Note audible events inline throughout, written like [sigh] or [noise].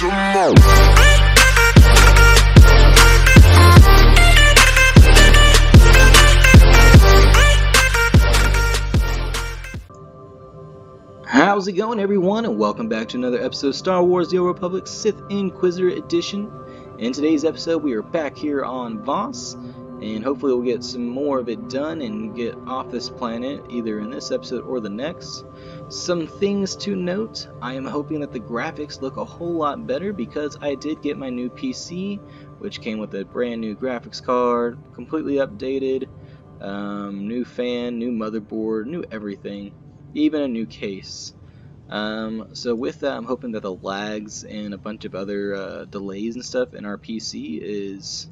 How's it going, everyone, and welcome back to another episode of Star Wars The Old Republic Sith Inquisitor Edition. In today's episode, we are back here on Voss, and hopefully, we'll get some more of it done and get off this planet either in this episode or the next. Some things to note I am hoping that the graphics look a whole lot better because I did get my new PC, which came with a brand new graphics card, completely updated, um, new fan, new motherboard, new everything even a new case. Um, so with that, I'm hoping that the lags and a bunch of other uh, delays and stuff in our PC is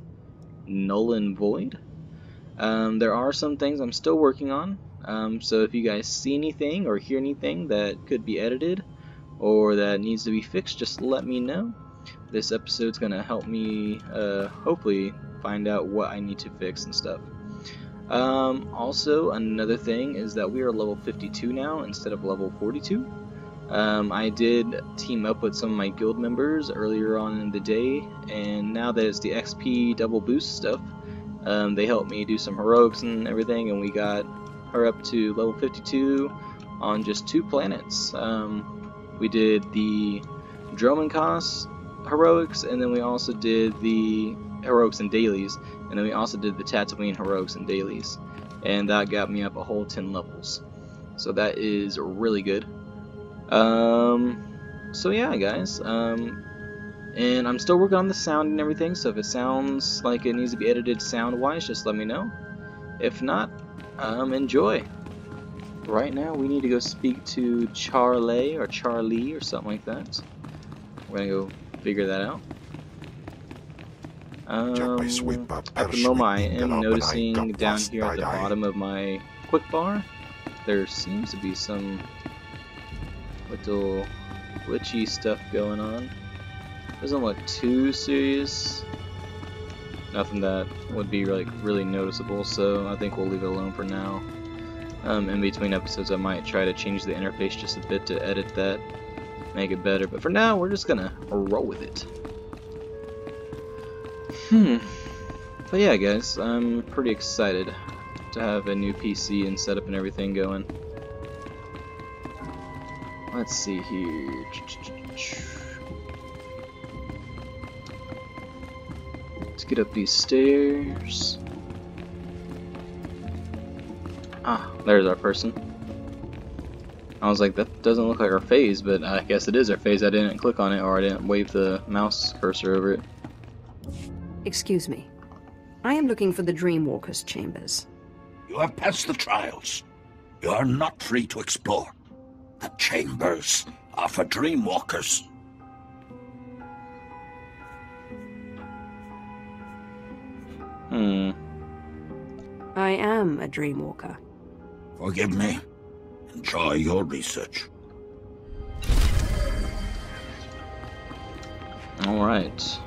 null and void. Um, there are some things I'm still working on, um, so if you guys see anything or hear anything that could be edited or that needs to be fixed, just let me know. This episode's going to help me uh, hopefully find out what I need to fix and stuff. Um, also, another thing is that we are level 52 now instead of level 42. Um, I did team up with some of my guild members earlier on in the day, and now that it's the XP double boost stuff, um, they helped me do some heroics and everything, and we got her up to level 52 on just two planets. Um, we did the Dromund Kaas heroics, and then we also did the heroics and dailies, and then we also did the Tatooine heroics and dailies, and that got me up a whole 10 levels. So that is really good. Um, so yeah, guys. Um, and I'm still working on the sound and everything, so if it sounds like it needs to be edited sound-wise, just let me know. If not, um, enjoy. Right now, we need to go speak to Charlie or Charlie or something like that. We're gonna go figure that out. Um, at the moment I am noticing down here at the bottom of my quick bar, there seems to be some little glitchy stuff going on. Doesn't look too serious. Nothing that would be like really noticeable, so I think we'll leave it alone for now. Um, in between episodes I might try to change the interface just a bit to edit that, make it better, but for now we're just gonna roll with it. Hmm. But yeah, guys, I'm pretty excited to have a new PC and setup and everything going. Let's see here. Get up these stairs. Ah, there's our person. I was like, that doesn't look like our phase, but I guess it is our phase. I didn't click on it or I didn't wave the mouse cursor over it. Excuse me. I am looking for the Dreamwalker's chambers. You have passed the trials. You are not free to explore. The chambers are for Dreamwalkers. Hmm. I am a Dreamwalker. Forgive me. Enjoy your research. Alright.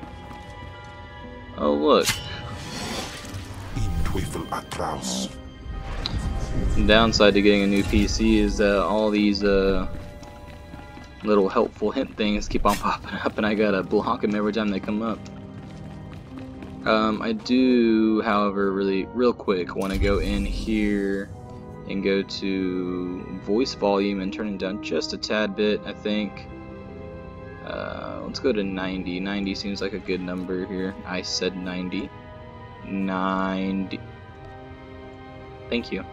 Oh, look. The downside to getting a new PC is that all these uh, little helpful hint things keep on [laughs] popping up and I gotta block them every time they come up. Um, I do, however, really, real quick, want to go in here and go to voice volume and turn it down just a tad bit, I think. Uh, let's go to 90. 90 seems like a good number here. I said 90. 90. Thank you.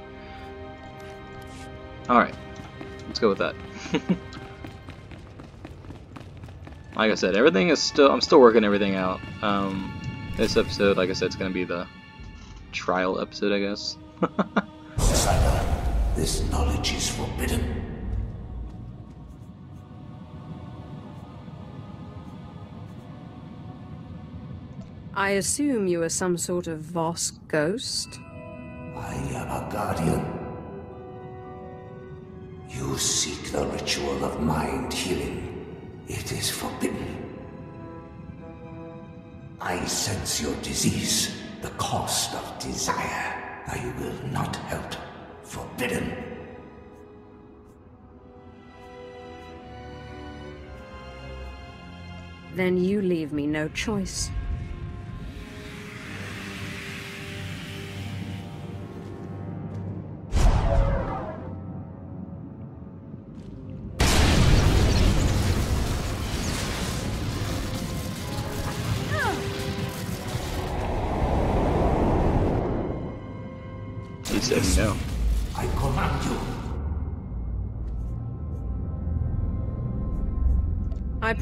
Alright. Let's go with that. [laughs] like I said, everything is still... I'm still working everything out. Um, this episode, like I said, it's going to be the trial episode, I guess. [laughs] this knowledge is forbidden. I assume you are some sort of Voss ghost? I am a guardian. You seek the ritual of mind healing. It is forbidden. I sense your disease, the cost of desire. I will not help. Forbidden. Then you leave me no choice.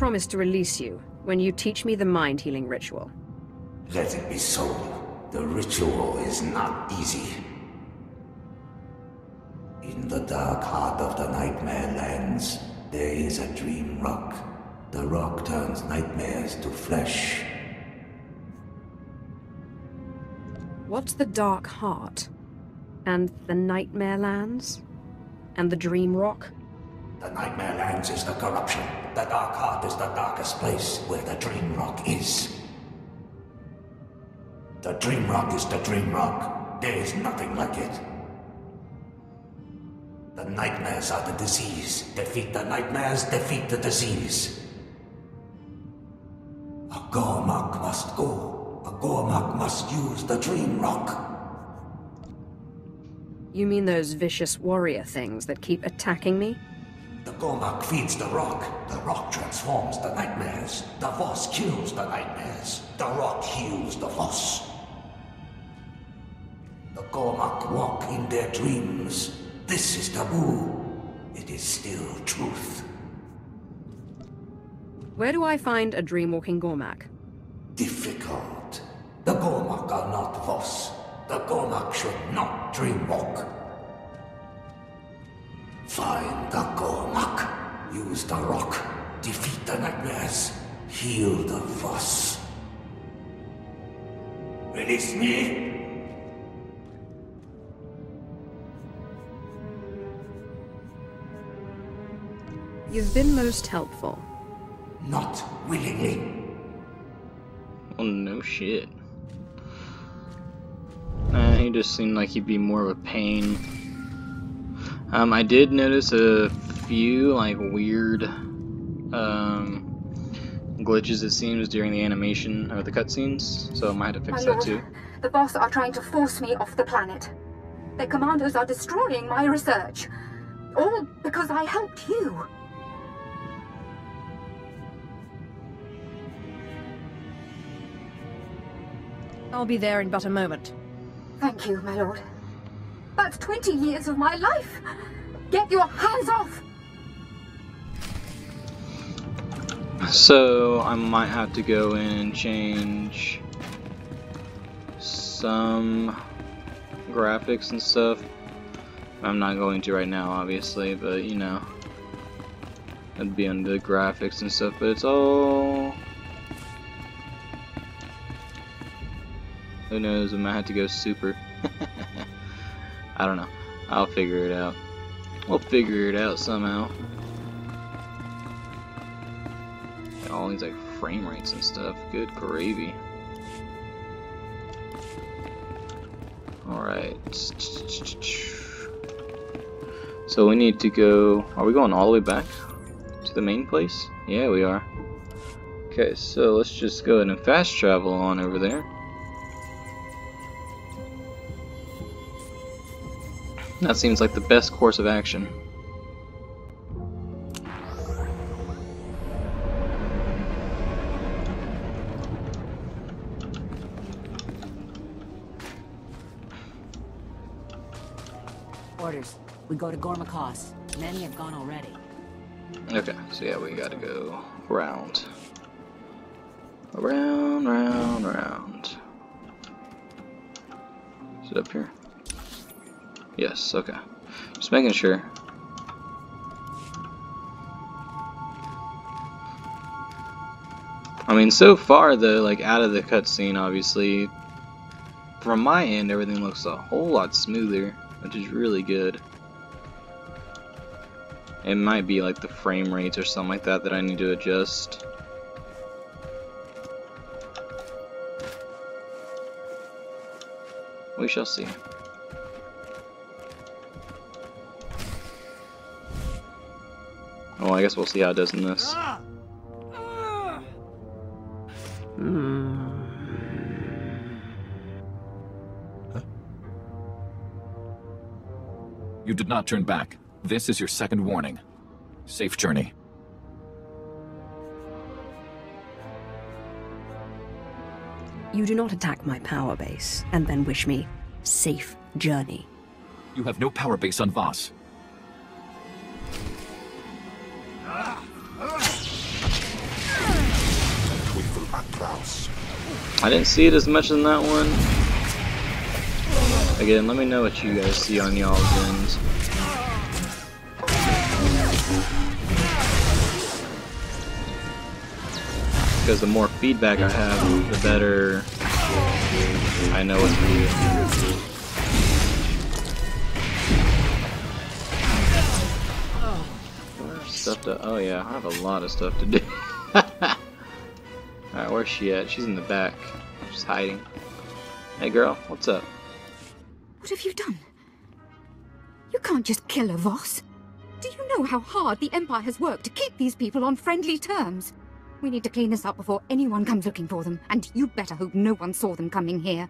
Promise to release you when you teach me the mind healing ritual. Let it be so. The ritual is not easy. In the dark heart of the Nightmare Lands, there is a dream rock. The rock turns nightmares to flesh. What's the Dark Heart? And the Nightmare Lands? And the Dream Rock? The Nightmare Lands is the corruption. The Dark Heart is the darkest place where the Dream Rock is. The Dream Rock is the Dream Rock. There is nothing like it. The nightmares are the disease. Defeat the nightmares, defeat the disease. A Gormak must go. A Gormak must use the Dream Rock. You mean those vicious warrior things that keep attacking me? The Gormak feeds the rock. The rock transforms the nightmares. The Voss kills the nightmares. The rock heals the Voss. The Gormak walk in their dreams. This is taboo. It is still truth. Where do I find a dreamwalking Gormak? Difficult. The Gormak are not Voss. The Gormak should not dreamwalk. Find the Gormak. Use the rock. Defeat the nightmares. Heal the Voss. Release me! You've been most helpful. Not willingly. Oh no shit. Uh, he just seemed like he'd be more of a pain. Um, I did notice a few like weird um, glitches it seems during the animation or the cutscenes, so I might have to My that lord, too. the Voss are trying to force me off the planet. Their commandos are destroying my research. All because I helped you. I'll be there in but a moment. Thank you, my lord. That's 20 years of my life. Get your hands off! So I might have to go in and change some graphics and stuff. I'm not going to right now, obviously, but you know, it'd be under the graphics and stuff. But it's all. Who knows? I might have to go super. I don't know. I'll figure it out. We'll figure it out somehow. all these like frame rates and stuff. Good gravy. Alright. So we need to go... Are we going all the way back to the main place? Yeah, we are. Okay, so let's just go ahead and fast travel on over there. That seems like the best course of action. Orders. We go to Gormakos. Many have gone already. Okay, so yeah, we gotta go round. Around, round, round. Is it up here? Yes, okay. Just making sure. I mean, so far, though, like, out of the cutscene, obviously, from my end, everything looks a whole lot smoother, which is really good. It might be like the frame rates or something like that that I need to adjust. We shall see. I guess we'll see how it does in this. Hmm. You did not turn back. This is your second warning. Safe journey. You do not attack my power base and then wish me safe journey. You have no power base on Voss. I didn't see it as much in that one. Again, let me know what you guys see on y'all's ends. Because the more feedback I have, the better I know what to do. Stuff to. Oh yeah, I have a lot of stuff to do. [laughs] Alright, where's she at? She's in the back. She's hiding. Hey girl, what's up? What have you done? You can't just kill a Voss. Do you know how hard the Empire has worked to keep these people on friendly terms? We need to clean this up before anyone comes looking for them, and you better hope no one saw them coming here.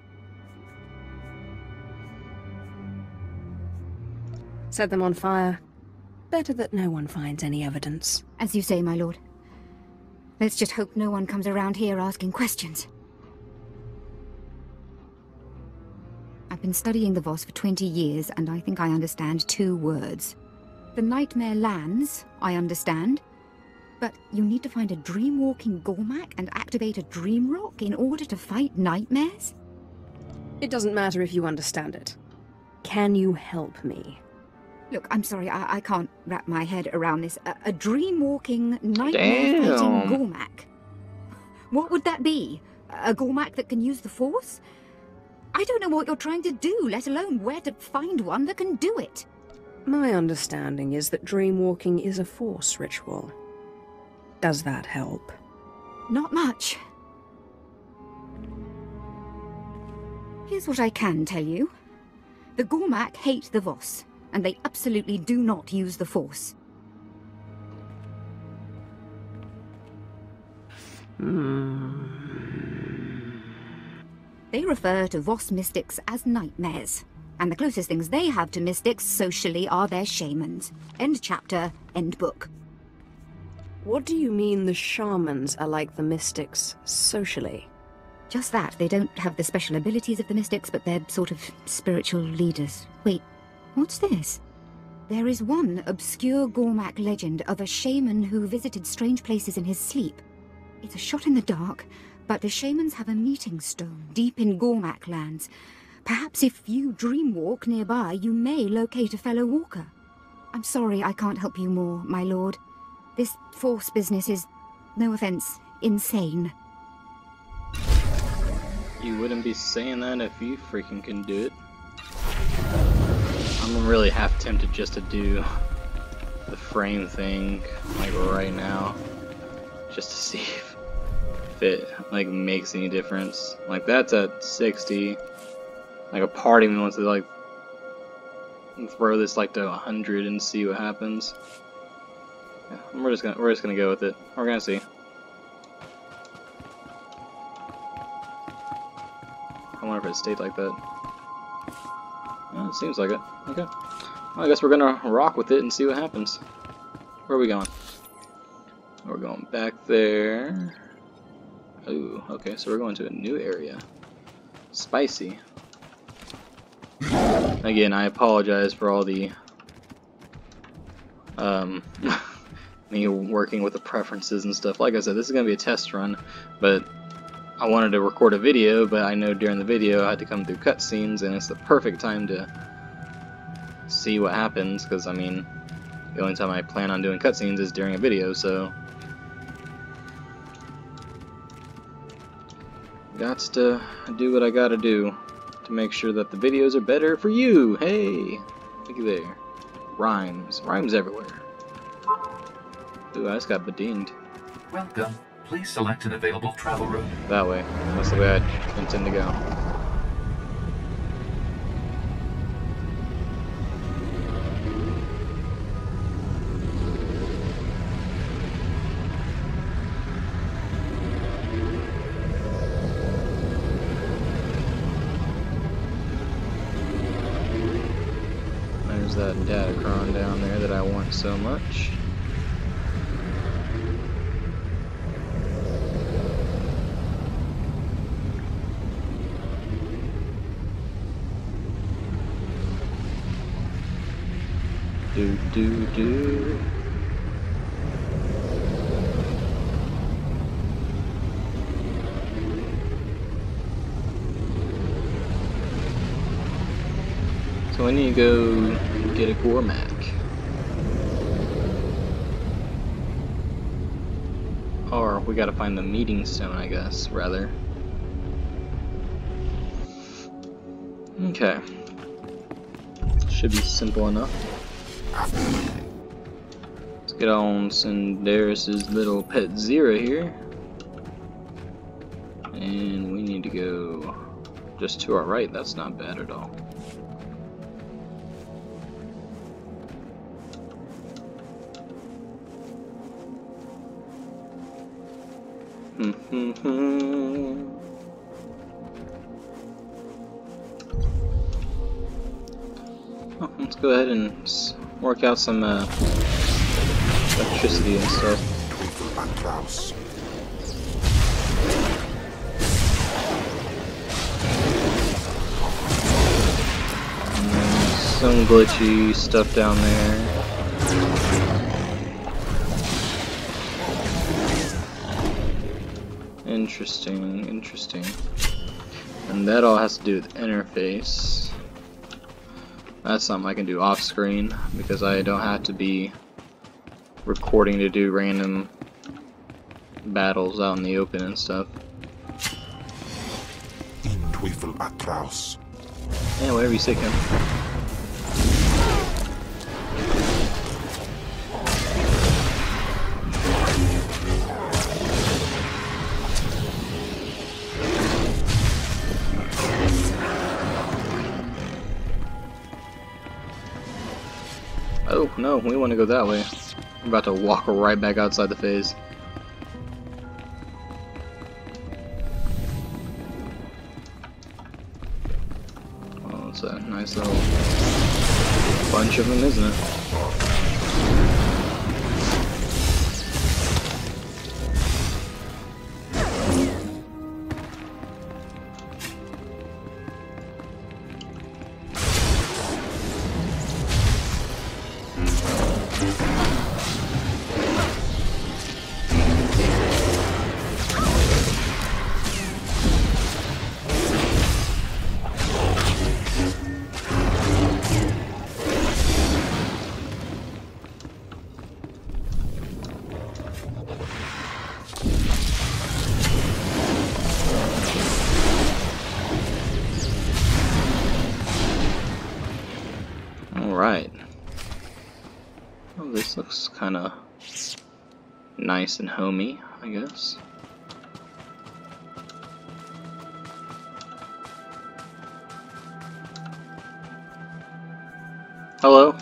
Set them on fire. Better that no one finds any evidence. As you say, my lord. Let's just hope no one comes around here asking questions. I've been studying the Voss for 20 years, and I think I understand two words. The Nightmare lands, I understand. But you need to find a dream-walking Gormak and activate a Dream Rock in order to fight nightmares? It doesn't matter if you understand it. Can you help me? Look, I'm sorry, I, I can't wrap my head around this. A, a dream-walking, nightmare-fighting Gormak. What would that be? A Gormak that can use the Force? I don't know what you're trying to do, let alone where to find one that can do it. My understanding is that dreamwalking is a force ritual. Does that help? Not much. Here's what I can tell you. The Gormak hate the Voss, and they absolutely do not use the Force. They refer to Voss mystics as nightmares, and the closest things they have to mystics socially are their shamans. End chapter, end book. What do you mean the shamans are like the mystics socially? Just that, they don't have the special abilities of the mystics, but they're sort of spiritual leaders. Wait, what's this? There is one obscure Gormak legend of a shaman who visited strange places in his sleep. It's a shot in the dark, but the shamans have a meeting stone deep in Gormak lands. Perhaps if you dreamwalk nearby, you may locate a fellow walker. I'm sorry I can't help you more, my lord. This force business is, no offense, insane. You wouldn't be saying that if you freaking can do it. I'm really half tempted just to do the frame thing, like right now, just to [laughs] see if, if it like makes any difference. Like that's at 60. Like a part of me wants to like throw this like to 100 and see what happens. Yeah, we're just gonna we're just gonna go with it. We're gonna see. I wonder if it stayed like that. Well, it seems like it. Okay. Well, I guess we're gonna rock with it and see what happens. Where are we going? We're going back there. Ooh, okay, so we're going to a new area. Spicy. Again, I apologize for all the um [laughs] me working with the preferences and stuff. Like I said, this is gonna be a test run, but I wanted to record a video, but I know during the video I had to come through cutscenes, and it's the perfect time to see what happens, because, I mean, the only time I plan on doing cutscenes is during a video, so... Gots to do what I gotta do to make sure that the videos are better for you! Hey! Look at there. Rhymes. Rhymes everywhere. Ooh, I just got bedinged. Welcome. Please select an available travel route. That way. That's the way I intend to go. There's that datacron down there that I want so much. Do do. So I need to go get a Gormak. Or we gotta find the meeting stone, I guess, rather. Okay. Should be simple enough. Let's get on Cinderis's little pet Zero here. And we need to go just to our right, that's not bad at all. [laughs] let's go ahead and work out some uh, electricity and stuff. some glitchy stuff down there. Interesting, interesting. And that all has to do with interface. That's something I can do off screen because I don't have to be recording to do random battles out in the open and stuff. Yeah, whatever you say. We want to go that way. We're about to walk right back outside the phase. Oh, it's a nice little bunch of them, isn't it? Kind of nice and homey, I guess. Hello?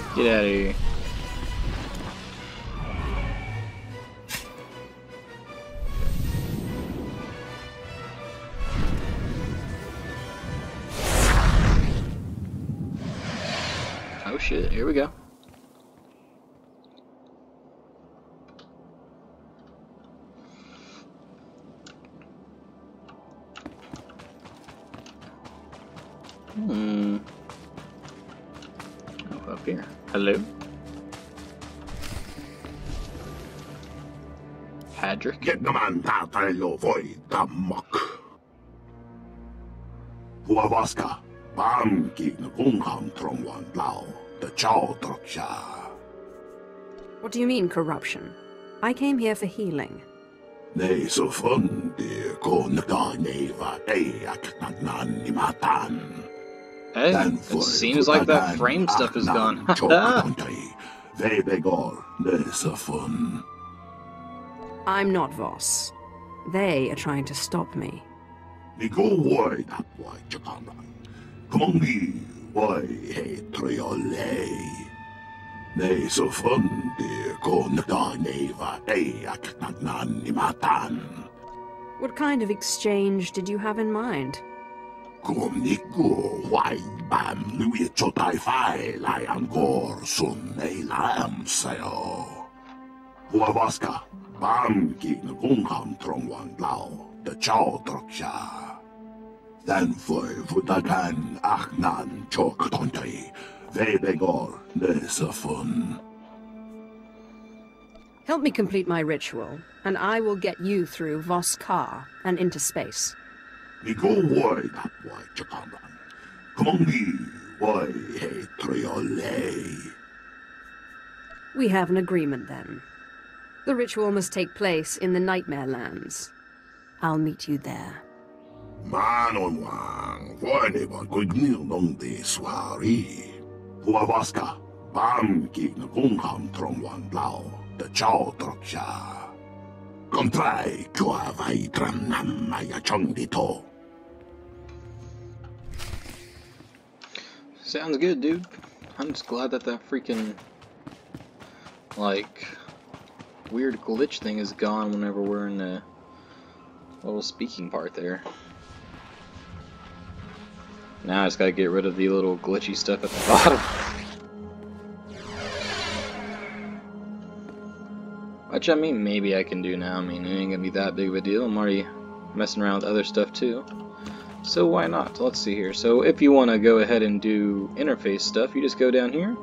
Of here. Oh shit, here we go. Hadrick? Get naman tatay Lovoy damak. Huawaska, paamki na kungham trongwan lao, the chow troksha. What do you mean, corruption? I came here for healing. Nei so fundi ko nagdaneva teyak nagnan ni matan. Hey, it seems like that frame stuff is gone. [laughs] Vebegor Nesafun. I'm not Voss. They are trying to stop me. Nigo wai tapwai chakaman. Kumongi wai he triole. Nesafun de ko nata neva e nimatan. What kind of exchange did you have in mind? Kum nigo wai bam lui chotai fai lai sun nei lam sayo. Huavaska bam ki na trong wan lao the chow troksha. Dan foi vutagan achnan chok tontai vebegor nesafun. Help me complete my ritual, and I will get you through Voss Ka and into space. Nigo wai tapwai chakaman. Kumongi wai he triole. We have an agreement then. The ritual must take place in the Nightmare Lands. I'll meet you there. Manon wang, vane van kuignil nong de swari. Huavaska, bam ki na kung ham trong wan lao, the chow troksha. Kontrai kua vai tram nam maya chong dito. Sounds good, dude. I'm just glad that that freaking like weird glitch thing is gone whenever we're in the little speaking part there. Now I just gotta get rid of the little glitchy stuff at the [laughs] bottom. Which I mean, maybe I can do now. I mean, it ain't gonna be that big of a deal. I'm already messing around with other stuff too. So why not? Let's see here. So if you want to go ahead and do interface stuff, you just go down here.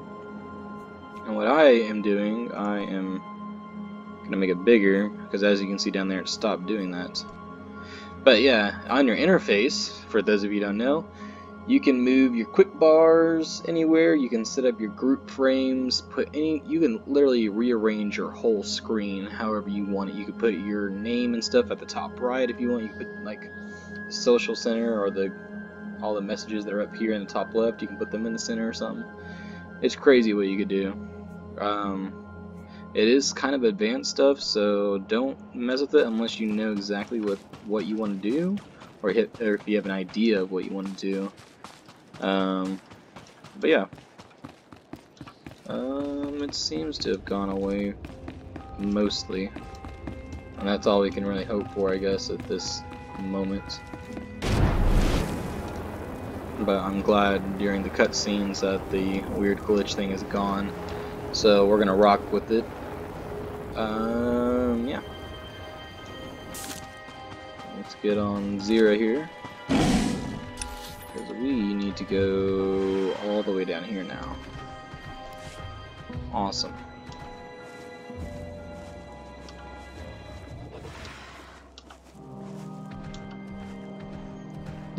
And what I am doing, I am going to make it bigger, because as you can see down there, it stopped doing that. But yeah, on your interface, for those of you don't know, you can move your quick bars anywhere, you can set up your group frames, put any, you can literally rearrange your whole screen however you want it. You could put your name and stuff at the top right if you want, you could put like social center or the all the messages that are up here in the top left you can put them in the center or something it's crazy what you could do um, it is kind of advanced stuff so don't mess with it unless you know exactly what what you want to do or, hit, or if you have an idea of what you want to do um, but yeah um, it seems to have gone away mostly and that's all we can really hope for I guess at this moment but I'm glad during the cutscenes that the weird glitch thing is gone. So we're gonna rock with it. Um, yeah. Let's get on zero here. Because we need to go all the way down here now. Awesome.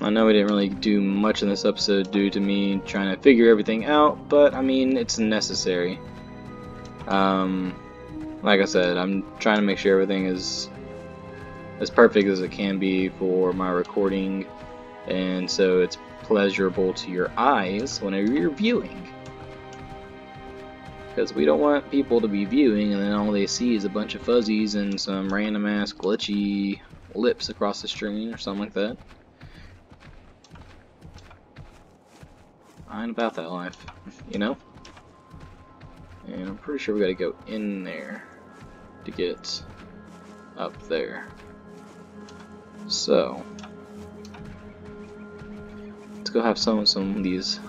I know we didn't really do much in this episode due to me trying to figure everything out, but I mean, it's necessary. Um, like I said, I'm trying to make sure everything is as perfect as it can be for my recording, and so it's pleasurable to your eyes whenever you're viewing. Because we don't want people to be viewing and then all they see is a bunch of fuzzies and some random ass glitchy lips across the screen or something like that. I ain't about that life, you know? And I'm pretty sure we gotta go in there to get up there. So, let's go have some some of these.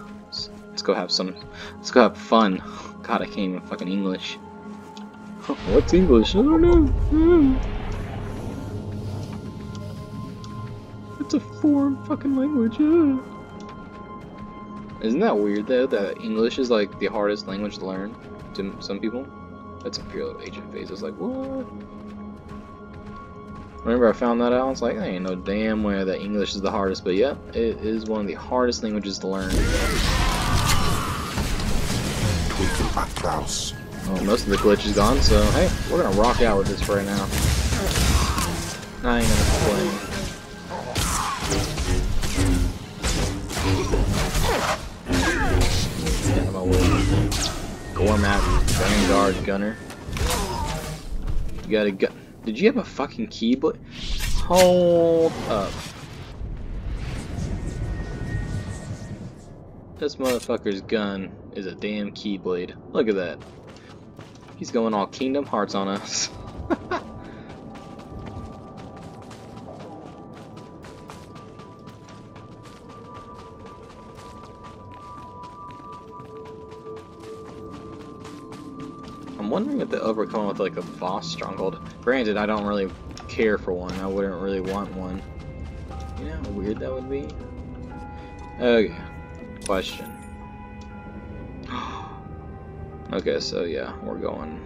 Let's go have some. Let's go have fun. God, I can't even fucking English. [laughs] What's English? I don't know. Hmm. It's a foreign fucking language. Isn't that weird though that English is like the hardest language to learn to some people? That's Imperial Agent phase. It's like what? Remember I found that out, I was like, I ain't no damn way that English is the hardest, but yeah, it is one of the hardest languages to learn. Well, most of the glitch is gone, so hey, we're gonna rock out with this right now. I ain't gonna complain. Out of my way. Gormak Vanguard Gunner. You got a gun. Did you have a fucking keyblade? Hold up. This motherfucker's gun is a damn keyblade. Look at that. He's going all Kingdom Hearts on us. [laughs] Ever come with like a boss stronghold. Granted, I don't really care for one. I wouldn't really want one. You know how weird that would be? Okay. Question. [gasps] okay, so yeah, we're going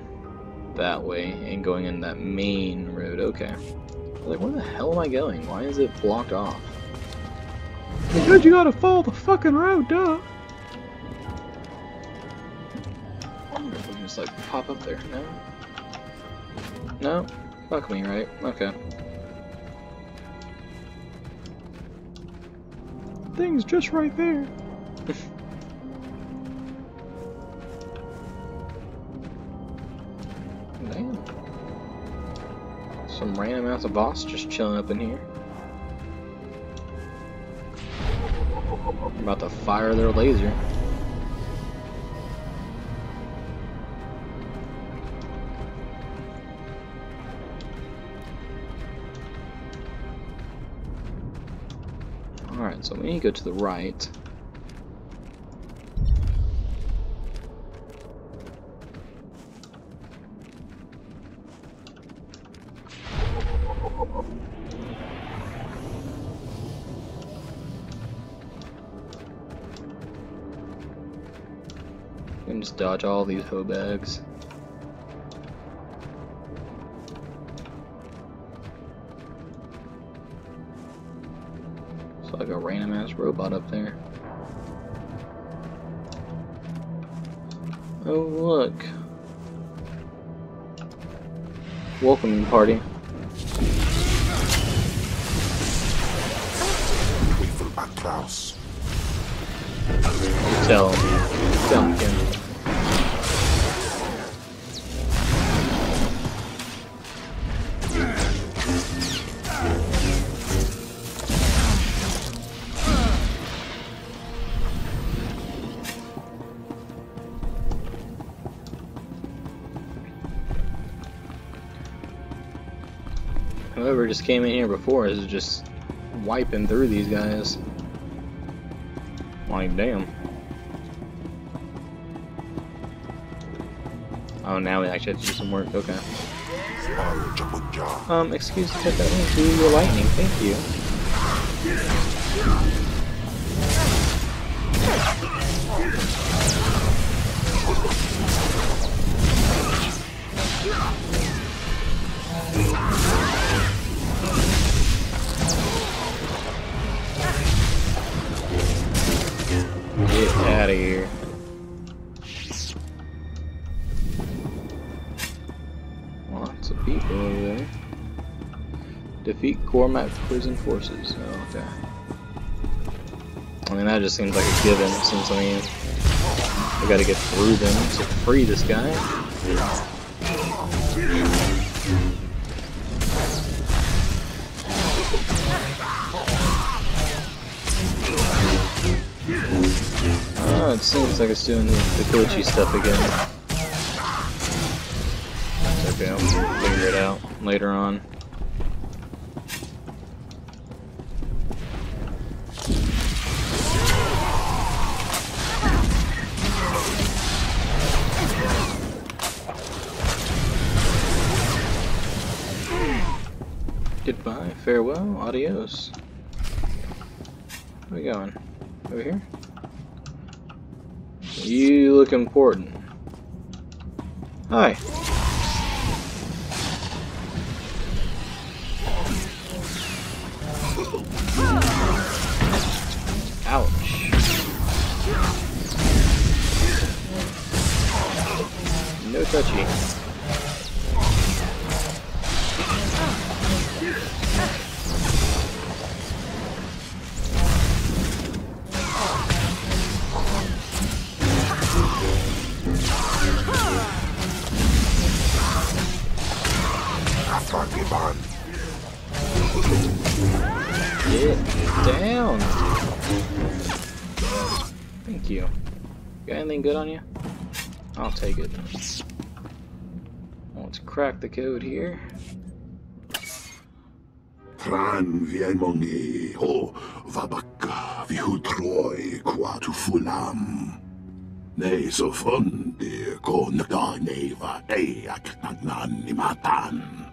that way and going in that main road. Okay. Like, where the hell am I going? Why is it blocked off? Because you gotta follow the fucking road, duh. Pop up there. No? No? Fuck me, right? Okay. Thing's just right there. [laughs] Damn. Some random ass of boss just chilling up in here. about to fire their laser. To go to the right. And just dodge all these hoe bags. Like a random ass robot up there. Oh look. Welcoming party. Tell him. Tell him, just came in here before is just wiping through these guys. Like, damn. Oh, now we actually have to do some work. Okay. Um, excuse me, put that into your lightning. Thank you. Get oh. out of here. Lots of people over there. Defeat Gormak prison forces. Oh, okay. I mean, that just seems like a given, since, I mean, we gotta get through them to free this guy. It seems like it's doing the, glitchy stuff again. It's okay, I'll figure it out later on. Goodbye, farewell, adios. Where are we going? Over here? You look important. Hi. Ouch. No touchy. Pokemon. Get down. Thank you. Got anything good on you? I'll take it. Let's crack the code here. Tran vienmonge ho vabaka vihutroi qua tu fulam. Ne so fonde ko naganeva eak nagnanimatan.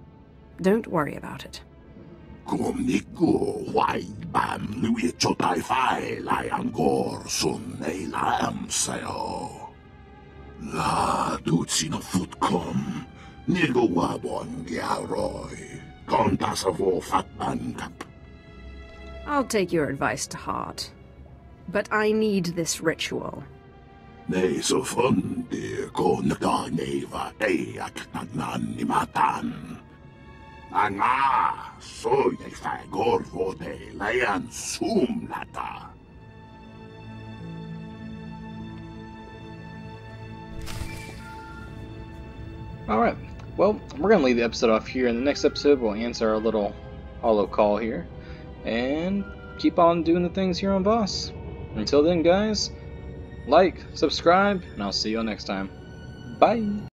Don't worry about it. Kum niku wai bam lui chotai fai lai angor sun ei lam. La dutsino futkom. Nigo wabon giaroi. Kontasavo fatban. I'll take your advice to heart. But I need this ritual. Ne so fundi ko naga neva eak nagnan ni matan. Anga, so ye fagor vote layan sum lata. Alright, well, we're going to leave the episode off here. In the next episode, we'll answer our little holocall here. And keep on doing the things here on Voss. Until then, guys, like, subscribe, and I'll see you all next time. Bye!